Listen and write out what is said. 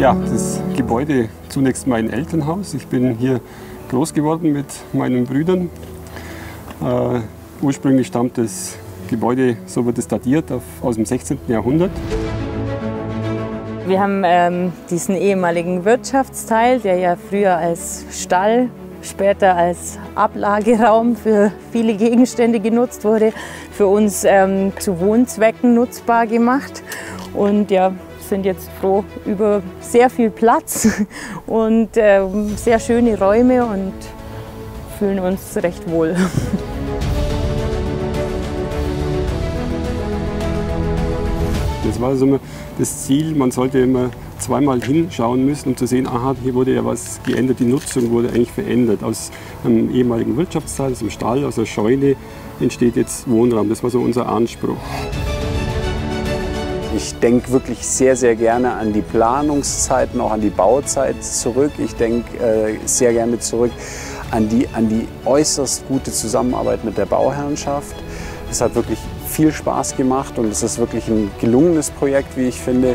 Ja, das Gebäude zunächst mein Elternhaus. Ich bin hier groß geworden mit meinen Brüdern. Äh, ursprünglich stammt das Gebäude, so wird es datiert, auf, aus dem 16. Jahrhundert. Wir haben ähm, diesen ehemaligen Wirtschaftsteil, der ja früher als Stall, später als Ablageraum für viele Gegenstände genutzt wurde, für uns ähm, zu Wohnzwecken nutzbar gemacht. Und ja, sind jetzt froh über sehr viel Platz und äh, sehr schöne Räume und fühlen uns recht wohl. Das war so das Ziel, man sollte immer zweimal hinschauen müssen, um zu sehen, aha, hier wurde ja was geändert, die Nutzung wurde eigentlich verändert. Aus einem ehemaligen Wirtschaftsteil, aus einem Stall, aus einer Scheune entsteht jetzt Wohnraum. Das war so unser Anspruch. Ich denke wirklich sehr, sehr gerne an die Planungszeiten, auch an die Bauzeit zurück. Ich denke äh, sehr gerne zurück an die, an die äußerst gute Zusammenarbeit mit der Bauherrschaft. Es hat wirklich viel Spaß gemacht und es ist wirklich ein gelungenes Projekt, wie ich finde.